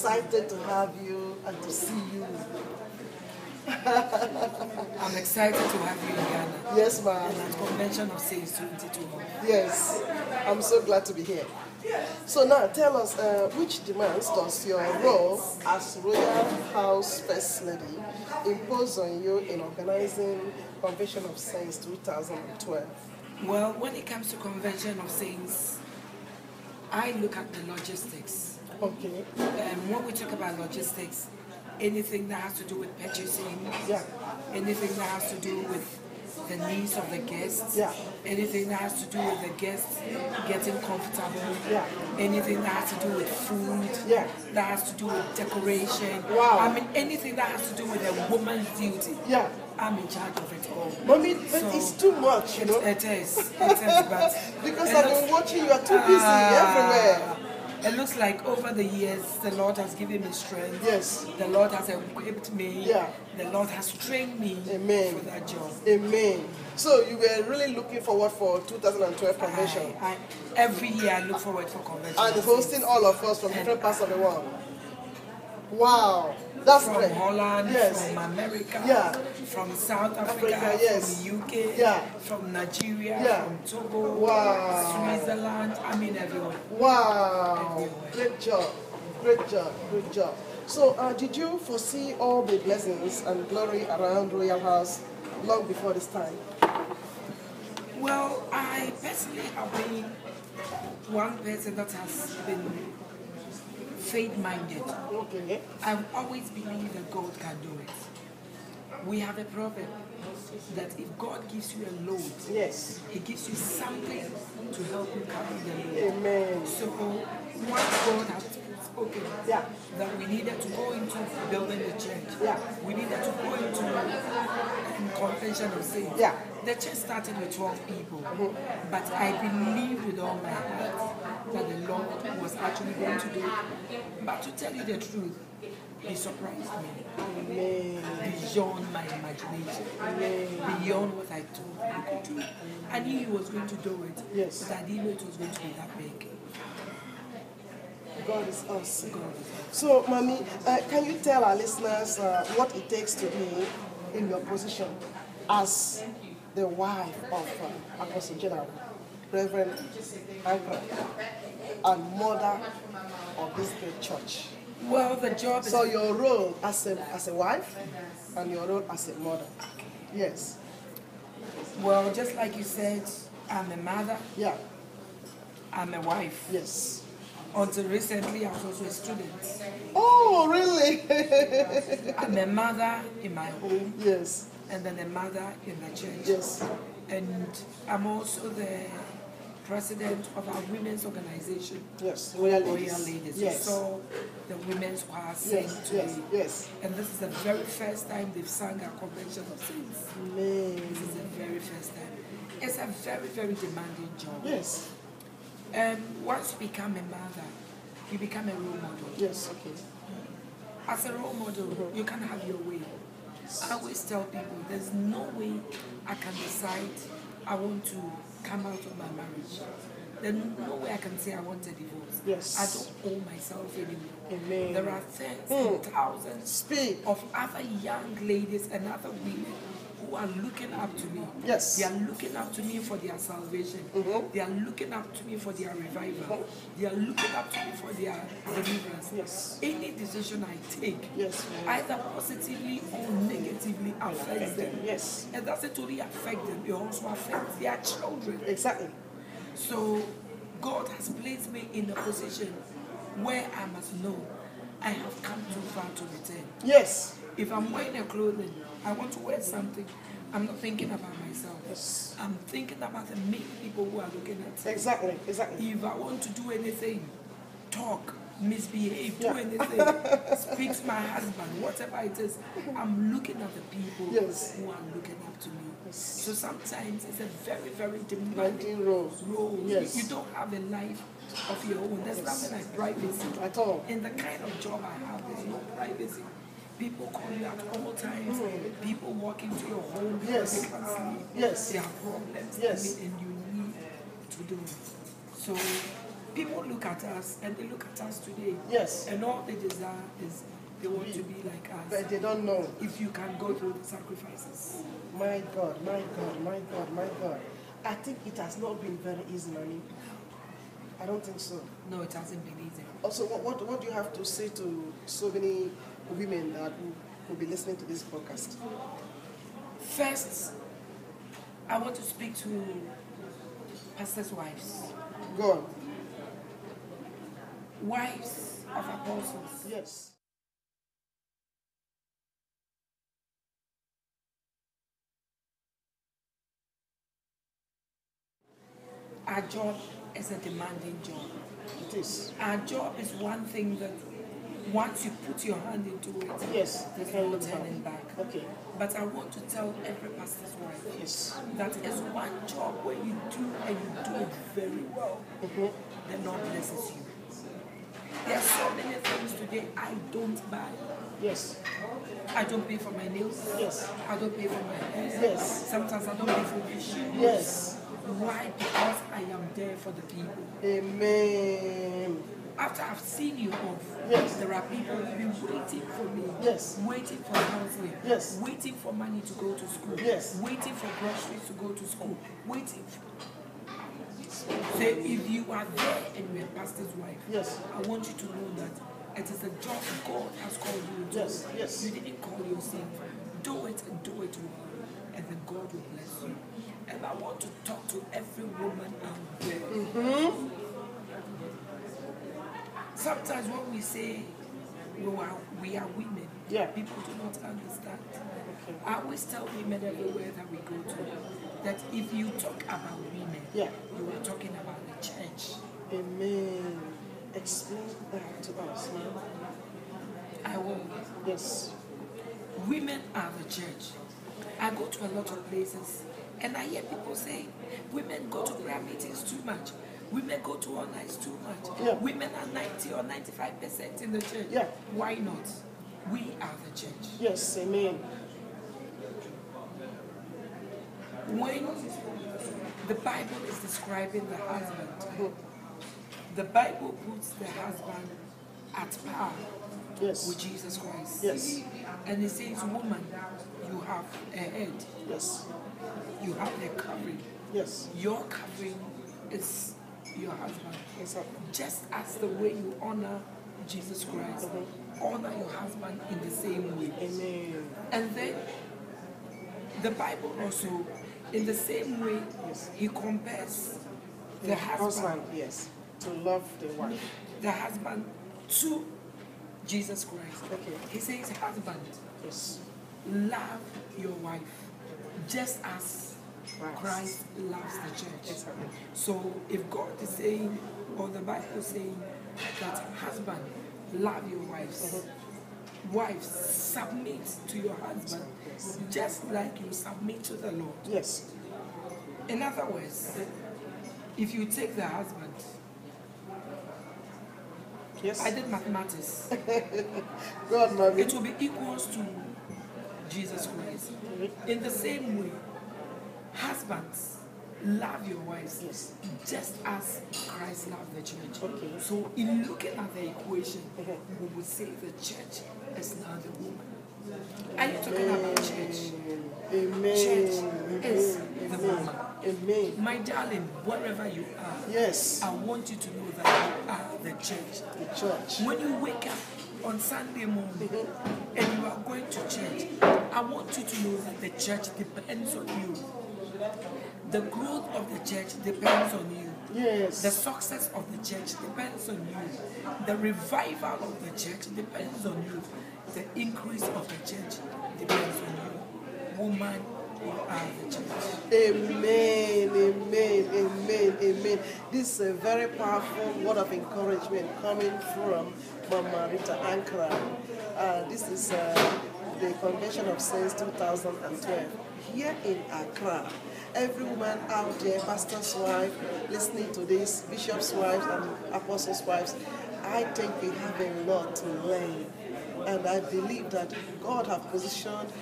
excited to have you and to see you. I'm excited to have you in Ghana. Yes, ma'am. And at Convention of Saints 22. Yes, I'm so glad to be here. So now tell us, uh, which demands does your role as Royal House First Lady impose on you in organizing Convention of Saints 2012? Well, when it comes to Convention of Saints, I look at the logistics. Okay. Um, when we talk about logistics, anything that has to do with purchasing, Yeah. anything that has to do with the needs of the guests, Yeah. anything that has to do with the guests getting comfortable, Yeah. anything that has to do with food, Yeah. that has to do with decoration. Wow. I mean, anything that has to do with a woman's duty. Yeah. I'm in charge of it all. Mommy, but So- it's too much, you It, know, it is. It is, but because I've been watching you are too busy everywhere. It looks like over the years, the Lord has given me strength. Yes. The Lord has equipped me. Yeah. The Lord has trained me Amen. for that job. Amen. So you were really looking forward for 2012 convention I, I, every year I look forward for convention. and hosting all of us from different parts of the world. Wow, that's from. Holland, Yes. from America, Yeah. from South Africa, Africa, yes. from UK, Yeah. from Nigeria, Yeah. from Togo, Wow. Switzerland, I mean everywhere. Wow, great job, great job, great job. So, uh, did you foresee all the blessings and glory around Royal House long before this time? Well, I personally have been one person that has been faith-minded. Okay. I've always believed that God can do it. We have a proverb that if God gives you a load, Yes. He gives you something to help you carry the load. Amen. So once God has spoken Yeah. that we needed to go into building the church, Yeah. we needed to go into um, convention of. Yeah. The church started with 12 people, but I believe with all my heart that the Lord was actually going to do. But to tell you the truth, He surprised me Amen. beyond my imagination, beyond what I thought He could do. I knew He was going to do it, Yes. but I didn't know it was going to be that big. God is awesome. God is awesome. So, Mommy, uh, can you tell our listeners uh, what it takes to be in your position as the wife of uh, Apostle General, Reverend and mother of this great church? Well, the job is So, your role as a, as a wife and your role as a mother. Yes. well, just like you said, I'm a mother, Yeah. I'm a wife. Yes. Until recently, I was also a student. Oh, really? I'm a mother in my home, yes. and then a mother in the church. Yes. And I'm also the president of our women's organization, Yes. Royal Royal ladies. Ladies. Yes. You saw the women's choir sing Yes. today. Yes. Yes. And this is the very first time they've sung at Convention of Saints. Amen. This is the very first time. It's a very, very demanding job. Yes. Um, once you become a mother, you become a role model. Yes. Okay. As a role model, you can have your way. I always tell people there's no way I can decide I want to come out of my marriage. There's no way I can say I want a divorce. Yes. I don't owe myself anymore. Amen. There are tens and hmm. thousands Speak. of other young ladies and other women who are looking up to me. Yes. They are looking up to me for their salvation. Mm-hmm. They are looking up to me for their revival. Mm-hmm. They are looking up to me for their deliverance. Yes. Any decision I take, Yes. either positively or negatively, affects them. Yes. It doesn't only affect them, it also affects their children. Exactly. So God has placed me in a position where I must know I have come too far to return. Yes. If I'm wearing a clothing, I want to wear something. I'm not thinking about myself. Yes. I'm thinking about the many people who are looking at me. Exactly. Exactly. If I want to do anything, talk, misbehave, Yeah. do anything, speak to my husband, whatever it is, mm-hmm. I'm looking at the people Yes. who are looking up to me. Yes. So sometimes it's a very, very demanding rows. role. Yes. You, you don't have a life of your own. There's nothing like privacy. At all. In the kind of job I have, there's no privacy. People call you at all times. People walk into your home Yes. they can't sleep. Yes. There are problems Yes. and you need to do it. So people look at us and they look at us today. Yes. And all they desire is they want to be like us. But they don't know. If you can go through the sacrifices. My God, my God, my God, my God. I think it has not been very easy, Nani. I don't think so. No, it hasn't been easy. Also, what, what, what do you have to say to so many women that will, will be listening to this podcast? First, I want to speak to pastors' wives. Go on. Wives of apostles. Yes. Our job is a demanding job. It is. Our job is one thing that once you put your hand into it, Yes, there's no turning back. Okay. But I want to tell every pastor's wife Yes. that is one job where you do and you do it very well. The Lord blesses you. There are so many things today I don't buy. Yes. I don't pay for my nails. Yes. I don't pay for my hair. Yes. Sometimes I don't pay for my shoes. Yes. Why? Because I am there for the people. Amen. After I've seen you off, Yes. there are people who've been waiting for me. Yes. Waiting for counseling. Yes. Waiting for money to go to school. Yes. Waiting for groceries to go to school. Waiting. For... So if you are there and you're a pastor's wife, Yes. I want you to know that it is a job God has called you to. Yes, yes. You didn't call yourself. Do it and do it well, and then God will bless you. And I want to talk to every woman out there. Mm-hmm. Sometimes when we say we are, we are women, Yeah. people do not understand. Okay. I always tell women everywhere that we go to that if you talk about women, Yeah. you are talking about the church. Amen. Explain that to us. I will. Yes. Women are the church. I go to a lot of places and I hear people say women go to prayer meetings too much. Women go to all nights too much. Yeah. Women are 90 or 95% in the church. Yeah. Why not? We are the church. Yes. Amen. When the Bible is describing the husband, the Bible puts the husband at par Yes. with Jesus Christ. Yes. And it says, Woman, you have a head, Yes. you have a covering. Yes. Your covering is your husband. Exactly. Just as the way you honor Jesus Christ, honor your husband in the same way. Amen. And then the Bible also, in the same way, Yes. he compares the husband, Husband. Yes. To love the wife. the husband to Jesus Christ. Okay. He says, Husband, Yes. love your wife just as Right. Christ loves the church. So if God is saying, or the Bible is saying that husband, love your wives. Mm-hmm. Wives, submit to your husband just like you submit to the Lord. Yes. In other words, if you take the husband, Yes. I did mathematics, God, it will be equals to Jesus Christ. Mm-hmm. In the same way, husbands, love your wives Yes. just as Christ loved the church. Okay. So, in looking at the equation, we would say the church is now the woman. Are you talking about church? Amen. Church is the Amen. woman. Amen. My darling, wherever you are, Yes. I want you to know that you are the church. The church. When you wake up on Sunday morning mm-hmm. and you are going to church, I want you to know that the church depends on you. The growth of the church depends on you. Yes. The success of the church depends on you. The revival of the church depends on you. The increase of the church depends on you. Woman, you are the church. Amen, amen, amen, amen. This is a very powerful word of encouragement coming from Mama Rita Ankrah. Uh, this is uh, the Convention of Saints 2012 here in Accra. Every woman out there, pastor's wife, listening to this, bishop's wives and apostles' wives, I think we have a lot to learn. And I believe that God has positioned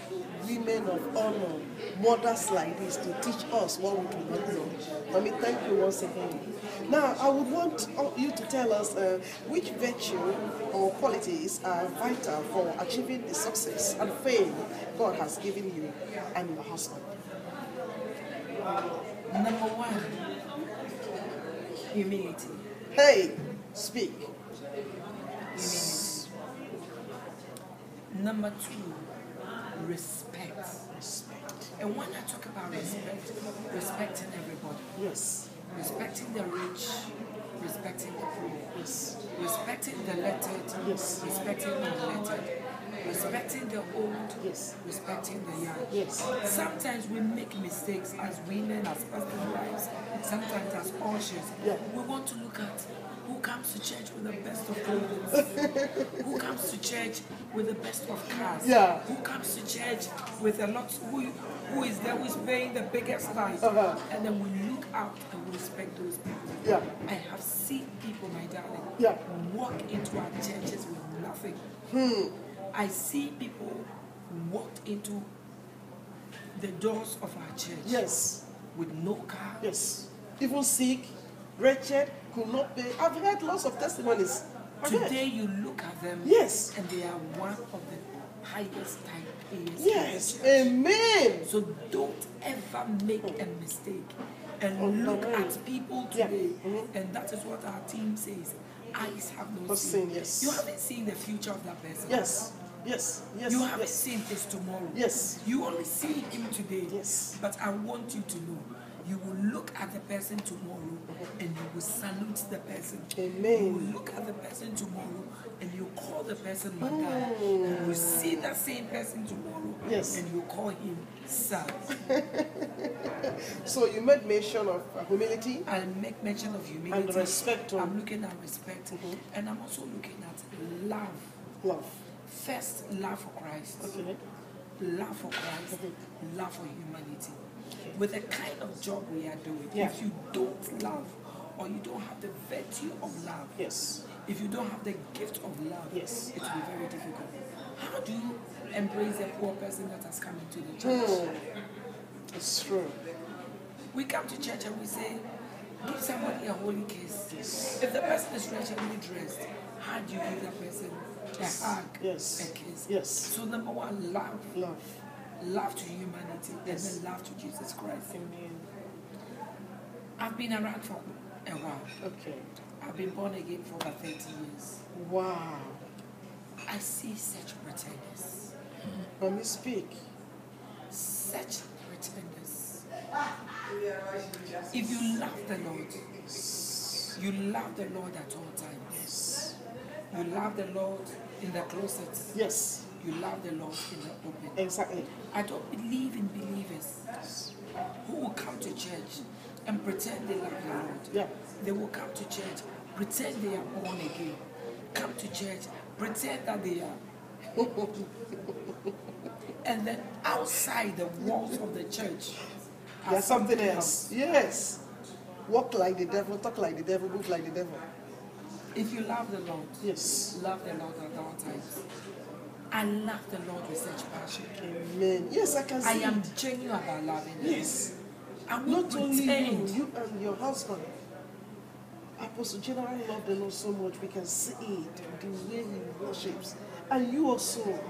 women of honor, mothers like this to teach us what we do not know. Let me thank you once again. Now, I would want you to tell us uh, which virtue or qualities are vital for achieving the success and fame God has given you and your husband. Number one, humility. Hey, speak. Humility. Number two, respect. Respect. And when I talk about respect, respecting everybody, Yes. respecting the rich, respecting the poor, Yes. respecting the lettered, Yes. respecting the unlettered, respecting the old, Yes. respecting the young. Yes. Sometimes we make mistakes as women, as husband wives, sometimes as ushers. Yeah. We want to look at who comes to church with the best of clothes, who comes to church with the best of cars, Yeah. who comes to church with a lot, who, who is there, who is paying the biggest tithe. Uh-huh. And then we out and respect those people. Yeah. I have seen people, my darling, Yeah. walk into our churches with nothing. Hmm. I see people walk into the doors of our church Yes. with no car. Yes. Even sick, wretched, could not pay. I've heard lots of testimonies. I've heard. Today you look at them Yes. and they are one of the highest type payers. Yes. Amen. So don't ever make a mistake and Oh, look at people Yeah. today. Mhm. And that is what our team says. Eyes have no Not seen. seen, yes. You haven't seen the future of that person. Yes. Yes. Yes. You haven't yes. seen his tomorrow. Yes. You only see him today. Yes. But I want you to know, you will look at the person tomorrow and you will salute the person. Amen. You will look at the person tomorrow and you call the person madam. You will see that same person tomorrow Yes. and you call him sir. So you made mention of uh, humility. I make mention of humility. And respect. I'm looking at respect. And I'm also looking at love. Love. First, love for Christ. Okay. love for Christ, love for humanity. With the kind of job we are doing, Yeah. if you don't love or you don't have the virtue of love, Yes. if you don't have the gift of love, Yes. it will be very difficult. How do you embrace a poor person that has come into the church? Hmm. It's true. We come to church and we say, give somebody a holy kiss. Yes. If the person is wretchedly dressed, how do you give that person a hug, Yes. a kiss? Yes. So number one, love. Love. Love to humanity Yes. and then love to Jesus Christ. Amen. I've been around for a while. Okay. I've been born again for over 30 years. Wow. I see such pretenders. Let me speak. Such pretenders. If you love the Lord, you love the Lord at all times. Yes. You love the Lord in the closet. Yes. You love the Lord in the open. Exactly. I don't believe in believers who will come to church and pretend they love the Lord. Yeah. They will come to church, pretend they are born again. Come to church, pretend that they are. and then outside the walls of the church, There's something else. Yes. Walk like the devil, talk like the devil, look like the devil. If you love the Lord, Yes. love the Lord at all times. I love the Lord with such passion. Amen. Yes, I can see. I am genuine about loving Him. Yes. I won't Not only you, you and your husband. Apostle General love the Lord so much. We can see it, the way he worships. And you also.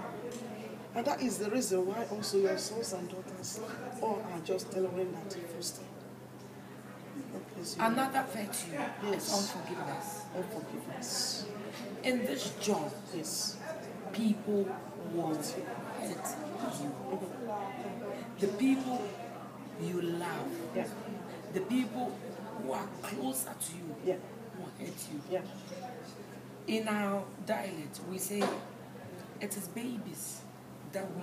And that is the reason why also your sons and daughters all are just delivering that first time. God bless you. Another virtue Yes. is unforgiveness. Unforgiveness. In this job, Yes. People want hurt you. The people you love, Yeah. the people who are closer to you Yeah. will hurt you. Yeah. In our dialect, we say it is babies that we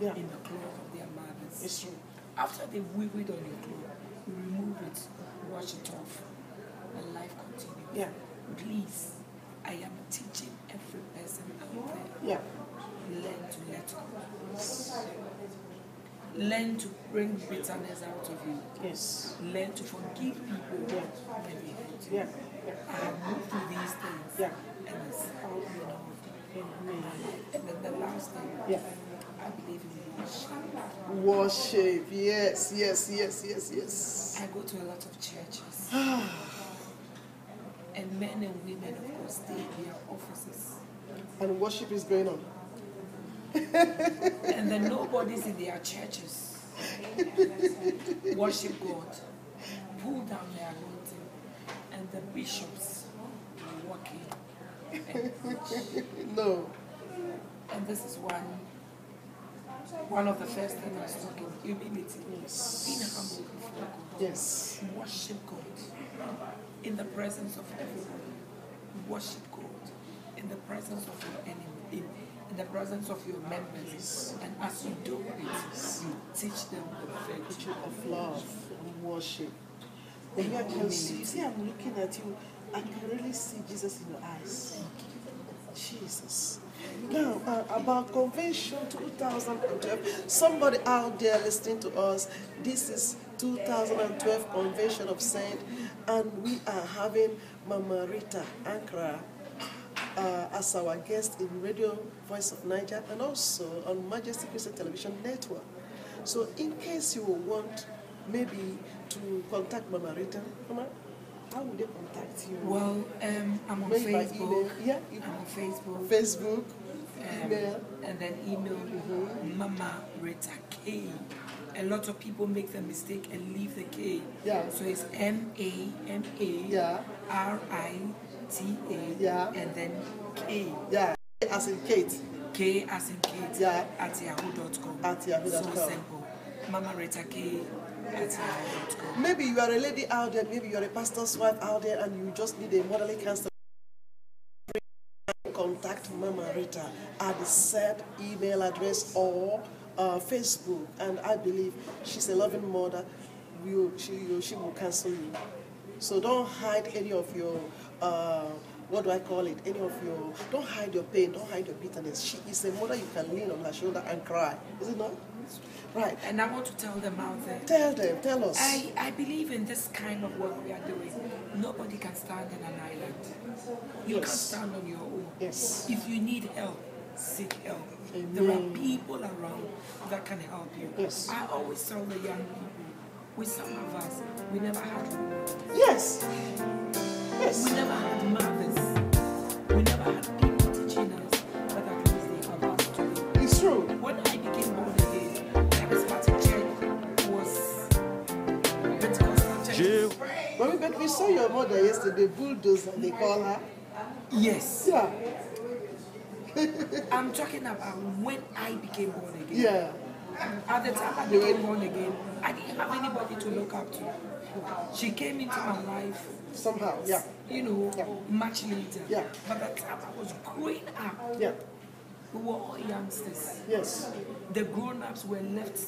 Yeah. in the clothes of their mothers. It's true. After they weave it on your clothes, you remove it, wash it off, and life continues. Yeah. Please, I am teaching every person out there Yeah. learn to let go. Learn to bring bitterness out of you. Yes. Learn to forgive people Yeah. when they hurt you. Yeah. Yeah. I have moved through these things Yeah. and it's helped me enough. Amen. And then the last thing, Yeah. I believe in worship. Worship. Yes, yes, yes, yes, yes. I go to a lot of churches. and men and women, of course, stay in their offices. And worship is going on. and then nobody's in their churches. Worship God. Pull down their anointing. And the bishops are preach. No. And this is one one of the first things I was talking, humility. Being humble before God. Yes. Worship God in the presence of everybody. Worship God in the presence of your enemy, in, in the presence of your members. And as you do it, you teach them the virtue of love and worship. And you can see, you see, I'm looking at you, I can really see Jesus in your eyes. Jesus. Now, uh, about Convention 2012, somebody out there listening to us, this is 2012 Convention of Saint, and we are having Mama Rita Ankrah uh, as our guest in Radio Voice of Niger and also on Majesty Christian Television Network. So in case you want maybe to contact Mama Rita, Mama, how would they contact you? Well, um, I'm on Maybe Facebook. Yeah, I'm on Facebook. Facebook, um, email. and then email Mama Rita K. A lot of people make the mistake and leave the K. Yeah. So it's M A M A Yeah. R I T A Yeah. and then K. Yeah, as in Kate. K as in Kate Yeah. at yahoo.com. At yahoo.com. So simple. Mama Rita K Maybe you are a lady out there, maybe you are a pastor's wife out there, and you just need a motherly counselor. Contact Mama Rita at the said email address or uh, Facebook, and I believe she's a loving mother. You, she, you, she will counsel you. So don't hide any of your, uh, what do I call it? Any of your, don't hide your pain, don't hide your bitterness. She is a mother you can lean on her shoulder and cry. Is it not? Right. And I want to tell them out there. Tell them, tell us. I, I believe in this kind of work we are doing. Nobody can stand in an island. You Yes. can stand on your. Yes. If you need help, seek help. There are people around that can help you. Yes. I always tell the young people, with some of us, we never had role models. Yes. We never had mothers. We never had people teaching us, but at least they have us today. It's true. When I became born again, charismatic church was Pentecostal church. Je But but we saw your mother yesterday, bulldozer, they call her. Yes. Yeah. I'm talking about when I became born again. Yeah. At the time I became born again, I didn't have anybody to look up to. She came into my life, Somehow. Yeah. you know, Yeah. much later. Yeah. But the time I was growing up, Yeah. We were all youngsters. Yes. The grown-ups were left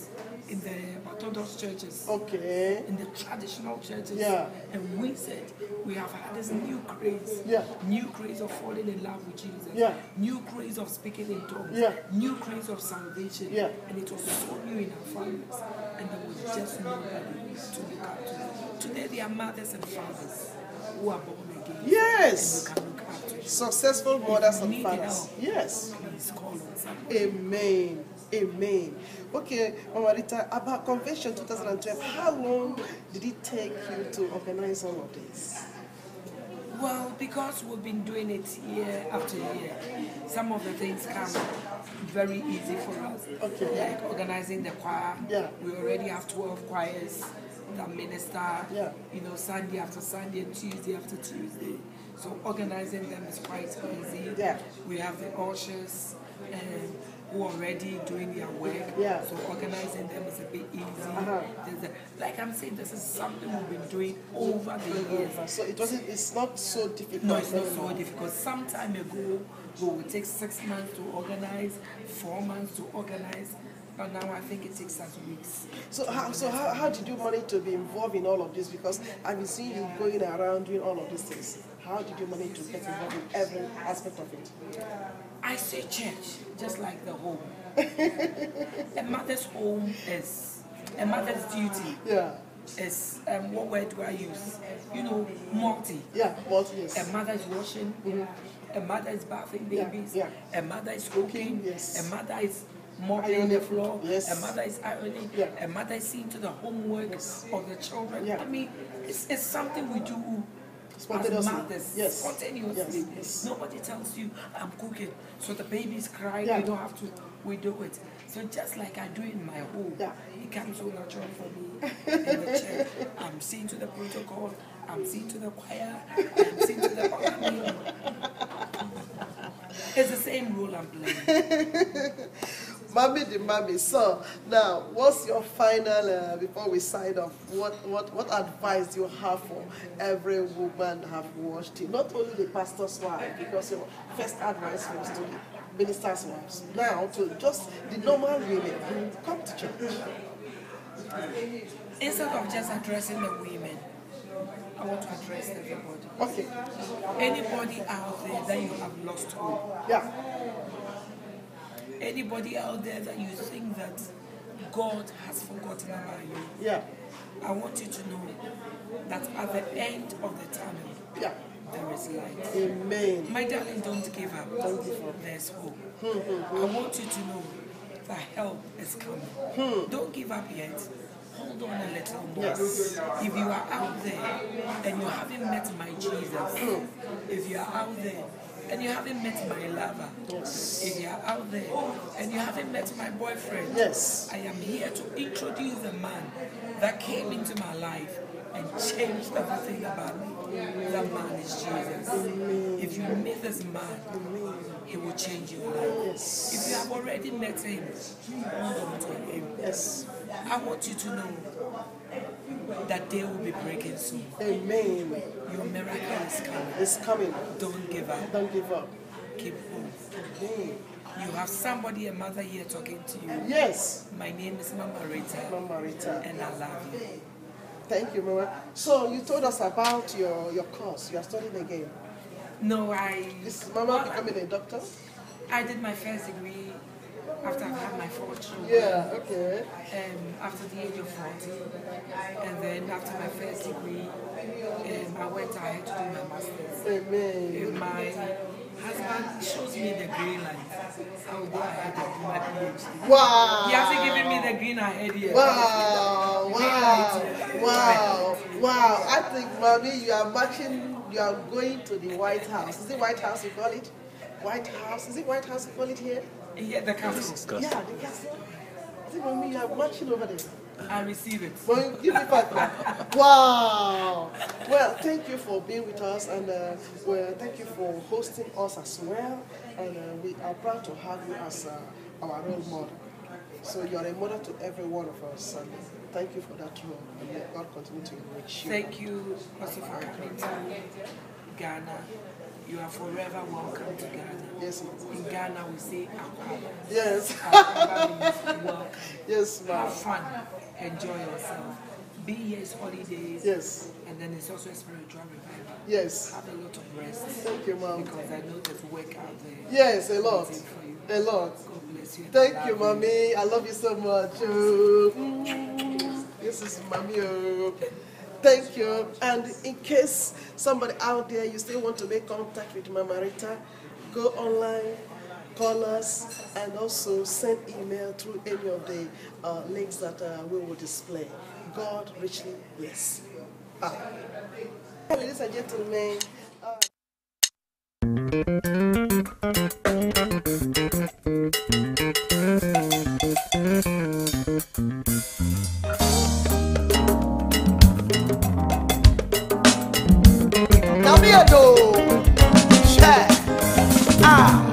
in the Orthodox churches. Okay. in the traditional churches. Yeah. And we said we have had this new craze. Yeah. New craze of falling in love with Jesus. Yeah. New craze of speaking in tongues. Yeah. New craze of salvation. Yeah. And it was so new in our families. And there was just nobody to look up to. Today there are mothers and fathers who are born again. Yes. Successful mothers and fathers. Yes. Please call on somebody. Amen. Amen. Okay, Mama Rita, about Convention 2012, how long did it take you to organize all of this? Well, because we've been doing it year after year, some of the things come very easy for us. Okay. Like organizing the choir. Yeah. We already have 12 choirs that minister, Yeah. you know, Sunday after Sunday and Tuesday after Tuesday. So organizing them is quite easy. Yeah. We have the ushers um, who are already doing their work. Yeah. So organizing them is a bit easy. Uh-huh. A- like I'm saying, this is something we've been doing over the years. So it wasn't. It's not so difficult. No, it's not so difficult. Some time ago, it would take six months to organize, four months to organize, but now I think it takes us weeks. So how, so how, how did you manage to be involved in all of this? Because I've been seeing you going around doing all of these things. How did you manage to get involved in every aspect of it? I say church, just like the home. a mother's home is a mother's duty. Yeah, Is um, what word do I use? You know, multi. yeah, what yes. A mother is washing. A mother is bathing babies. yeah. A mother is cooking. Yes. A mother is mopping the floor, Yes. a mother is ironing, Yeah. a mother is seeing to the homework of the children. Yeah. I mean, it's, it's something we do Spontaneously. mothers, Yes. spontaneously. Yes, yes. Nobody tells you, I'm cooking. So the baby's crying, Yeah. you don't have to, we do it. So just like I do in my home, Yeah. it comes so natural for me in the church. I'm seeing to the protocol, I'm seeing to the choir, I'm seeing to the family. It's the same role I'm playing. Mommy the mommy. So now, what's your final uh, before we sign off? What what what advice do you have for every woman have watched it? Not only the pastor's wife, because your first advice was to the minister's wives. Now to just the normal women who come to church. Instead of just addressing the women, I want to address everybody. Okay. Anybody out there that you have lost hope, Yeah. Anybody out there that you think that God has forgotten about you, Yeah. I want you to know that at the end of the tunnel, Yeah. there is light. Amen. My darling, don't give up. Don't give up. There's hope. Hmm, hmm, hmm. I want you to know that help is coming. Don't give up yet. Hold on a little more. Yes. If you are out there and you haven't met my Jesus, if you are out there and you haven't met my lover, if you are out there and you haven't met my boyfriend, Yes. I am here to introduce the man that came into my life and changed everything about me. That man is Jesus. If you meet this man, he will change your life. Yes. If you have already met him, hold on to him. Yes. I want you to know that day will be breaking soon. Amen. Your miracle is coming. It's coming. Don't give up. Don't give up. Keep hope. Amen. You have somebody, a mother here talking to you. Yes. My name is Mama Rita, Mama Rita. and I love you. Thank you, Mama. So you told us about your, your course. You are studying again. No, I. Is Mama becoming a doctor? I did my first degree after I've had my four children. Yeah, okay. Um, after the age of 40. And then after my first degree, um, I went ahead to do my master's. Amen. If my husband shows me the green light, I will go ahead and do my PhD. Wow. He hasn't given me the green ahead yet. Wow, wow, light. wow, wow. I think, Mommy, you are marching, you are going to the White House. Is it White House you call it? White House? Is it White House you call it here? Yeah, the castle. Yeah, the castle. I think, Mommy, you are watching over there. I receive it. Well, give me now. Wow. Well, thank you for being with us, and uh, well, thank you for hosting us as well. And uh, we are proud to have you as uh, our role model. So you are a model to every one of us, and thank you for that role. And may God continue to enrich you. Thank you also for coming to Ghana. You are forever welcome to Ghana. Yes, ma'am. In Ghana, we say Akwaba. Yes. Welcome. Yes, Have ma'am. fun. Enjoy yourself. Be here is holidays. Yes. And then it's also a spiritual revival. Yes. Have a lot of rest. Thank you, ma'am. Because I know there's work out there. Yes, a lot. waiting for you. A lot. God bless you. Thank you, mommy. I love you so much. Oh, This is mommy. oh. Thank you. And in case somebody out there, you still want to make contact with Mama Rita, go online, call us, and also send email through any of the uh, links that uh, we will display. God richly bless. Ah. Bye. Ladies and gentlemen, Thank you. Dedo. Yeah. Ah.